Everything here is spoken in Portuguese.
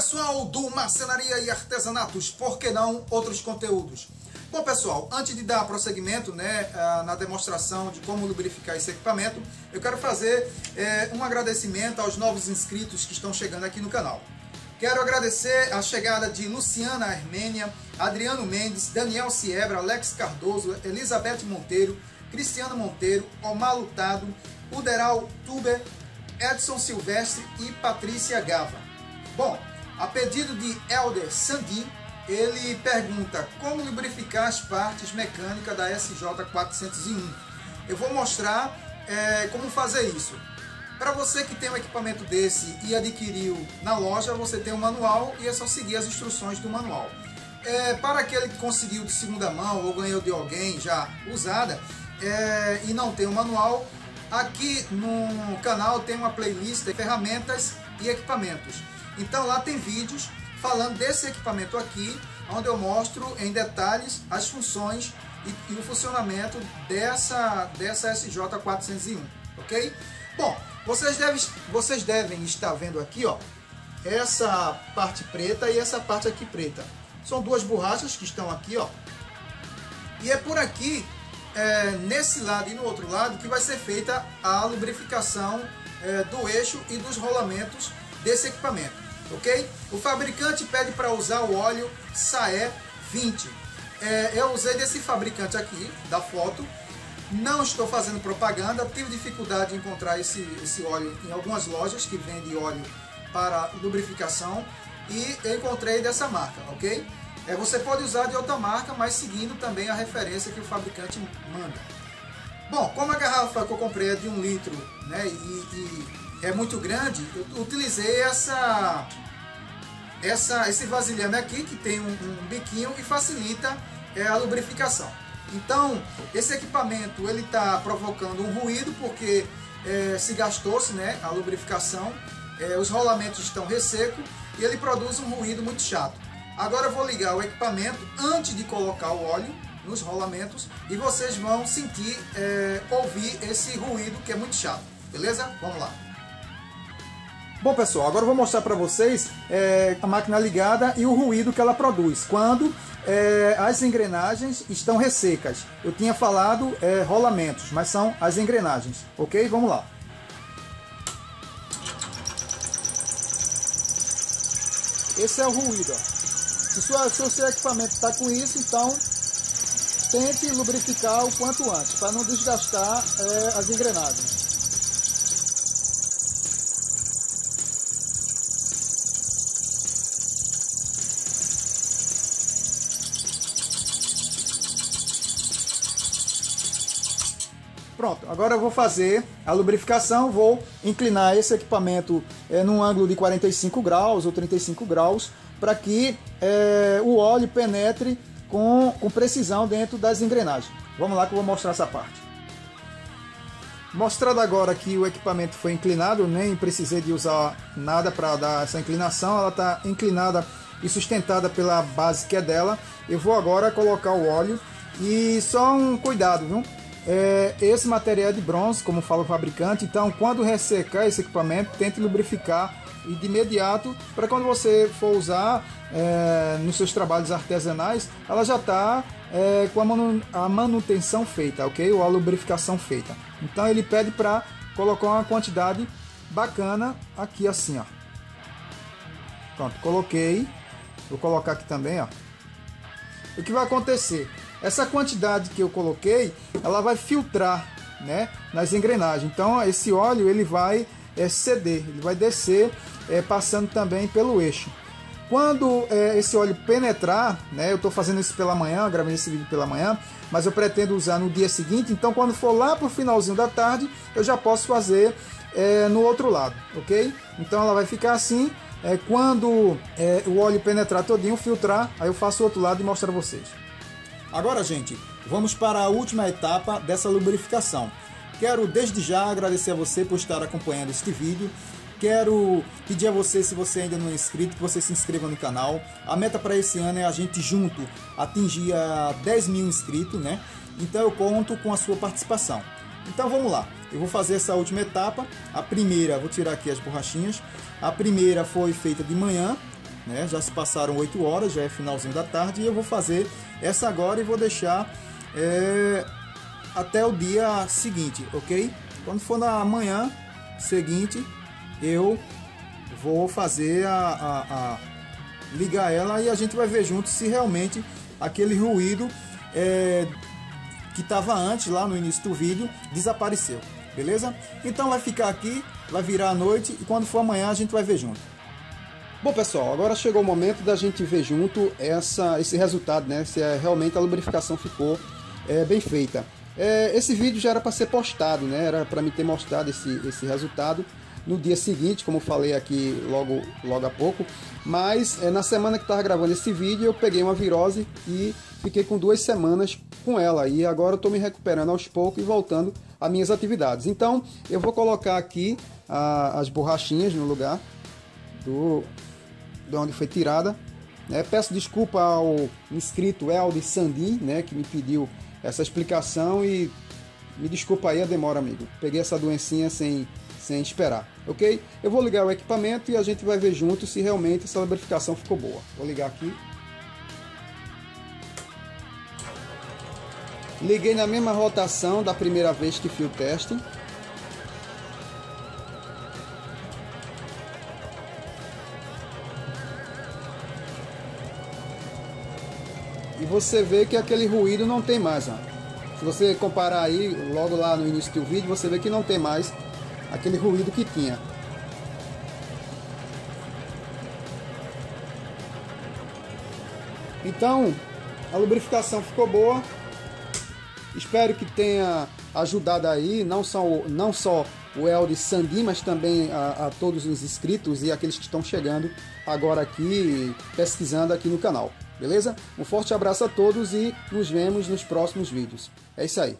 pessoal do Marcenaria e Artesanatos, por que não outros conteúdos? Bom pessoal, antes de dar prosseguimento né, na demonstração de como lubrificar esse equipamento, eu quero fazer é, um agradecimento aos novos inscritos que estão chegando aqui no canal. Quero agradecer a chegada de Luciana Armênia, Adriano Mendes, Daniel Siebra, Alex Cardoso, Elizabeth Monteiro, Cristiano Monteiro, Omar Lutado, Uderal Tuber, Edson Silvestre e Patrícia Gava. Bom, a pedido de Elder Sandin, ele pergunta como lubrificar as partes mecânicas da SJ401. Eu vou mostrar é, como fazer isso. Para você que tem um equipamento desse e adquiriu na loja, você tem um manual e é só seguir as instruções do manual. É, para aquele que conseguiu de segunda mão ou ganhou de alguém já usada é, e não tem o um manual, aqui no canal tem uma playlist de ferramentas e equipamentos. Então lá tem vídeos falando desse equipamento aqui, onde eu mostro em detalhes as funções e, e o funcionamento dessa, dessa SJ401, ok? Bom, vocês devem, vocês devem estar vendo aqui, ó, essa parte preta e essa parte aqui preta. São duas borrachas que estão aqui, ó. E é por aqui, é, nesse lado e no outro lado, que vai ser feita a lubrificação é, do eixo e dos rolamentos desse equipamento ok? O fabricante pede para usar o óleo Saé 20. É, eu usei desse fabricante aqui, da foto. Não estou fazendo propaganda, tive dificuldade em encontrar esse, esse óleo em algumas lojas que vendem óleo para lubrificação e encontrei dessa marca, ok? É, você pode usar de outra marca, mas seguindo também a referência que o fabricante manda. Bom, como a garrafa que eu comprei é de um litro né, e, e é muito grande, eu utilizei essa, essa, esse vasilhame aqui que tem um, um biquinho e facilita é, a lubrificação. Então, esse equipamento ele está provocando um ruído porque é, se gastou-se né, a lubrificação, é, os rolamentos estão ressecos e ele produz um ruído muito chato. Agora eu vou ligar o equipamento antes de colocar o óleo nos rolamentos e vocês vão sentir, é, ouvir esse ruído que é muito chato. Beleza? Vamos lá. Bom pessoal, agora eu vou mostrar para vocês é, a máquina ligada e o ruído que ela produz quando é, as engrenagens estão ressecas. Eu tinha falado é, rolamentos, mas são as engrenagens, ok? Vamos lá. Esse é o ruído. Se o seu equipamento está com isso, então tente lubrificar o quanto antes, para não desgastar é, as engrenagens. Pronto, agora eu vou fazer a lubrificação, vou inclinar esse equipamento é, num ângulo de 45 graus ou 35 graus para que é, o óleo penetre com, com precisão dentro das engrenagens. Vamos lá que eu vou mostrar essa parte. Mostrado agora que o equipamento foi inclinado, nem precisei de usar nada para dar essa inclinação, ela está inclinada e sustentada pela base que é dela. Eu vou agora colocar o óleo e só um cuidado, viu? É, esse material é de bronze, como fala o fabricante, então quando ressecar esse equipamento, tente lubrificar e de imediato, para quando você for usar é, nos seus trabalhos artesanais, ela já está é, com a, manu a, manutenção feita, ok? Ou a lubrificação feita. Então ele pede para colocar uma quantidade bacana aqui assim, ó. Pronto, coloquei. Vou colocar aqui também, ó. O que vai acontecer? Essa quantidade que eu coloquei, ela vai filtrar, né, nas engrenagens. Então esse óleo ele vai é, ceder, ele vai descer, é, passando também pelo eixo. Quando é, esse óleo penetrar, né, eu estou fazendo isso pela manhã, gravei esse vídeo pela manhã, mas eu pretendo usar no dia seguinte. Então quando for lá para o finalzinho da tarde, eu já posso fazer é, no outro lado, ok? Então ela vai ficar assim. É, quando é, o óleo penetrar todinho, filtrar, aí eu faço o outro lado e mostro a vocês. Agora, gente, vamos para a última etapa dessa lubrificação. Quero desde já agradecer a você por estar acompanhando este vídeo. Quero pedir a você, se você ainda não é inscrito, que você se inscreva no canal. A meta para esse ano é a gente junto atingir a 10 mil inscritos, né? Então eu conto com a sua participação. Então vamos lá, eu vou fazer essa última etapa. A primeira, vou tirar aqui as borrachinhas. A primeira foi feita de manhã, né? Já se passaram 8 horas, já é finalzinho da tarde e eu vou fazer essa agora e vou deixar é, até o dia seguinte, ok? Quando for na manhã seguinte, eu vou fazer a, a, a ligar ela e a gente vai ver junto se realmente aquele ruído é, que estava antes lá no início do vídeo desapareceu, beleza? Então vai ficar aqui, vai virar a noite e quando for amanhã a gente vai ver junto. Bom pessoal, agora chegou o momento da gente ver junto essa, esse resultado, né? Se é, realmente a lubrificação ficou é, bem feita. É, esse vídeo já era para ser postado, né? Era para me ter mostrado esse, esse resultado no dia seguinte, como falei aqui logo, logo há pouco. Mas é, na semana que estava gravando esse vídeo, eu peguei uma virose e fiquei com duas semanas com ela. E agora eu estou me recuperando aos poucos e voltando às minhas atividades. Então eu vou colocar aqui a, as borrachinhas no lugar do, de onde foi tirada. Né? Peço desculpa ao inscrito Elder Sandi, né, que me pediu essa explicação e me desculpa aí a demora, amigo. Peguei essa doencinha sem, sem esperar, ok? Eu vou ligar o equipamento e a gente vai ver junto se realmente essa lubrificação ficou boa. Vou ligar aqui. Liguei na mesma rotação da primeira vez que fiz o teste. Você vê que aquele ruído não tem mais. Ó. Se você comparar aí, logo lá no início do vídeo, você vê que não tem mais aquele ruído que tinha. Então, a lubrificação ficou boa. Espero que tenha ajudado aí, não só, não só o Elde Sandi, mas também a, a todos os inscritos e aqueles que estão chegando agora aqui, pesquisando aqui no canal beleza? Um forte abraço a todos e nos vemos nos próximos vídeos. É isso aí.